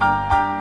Música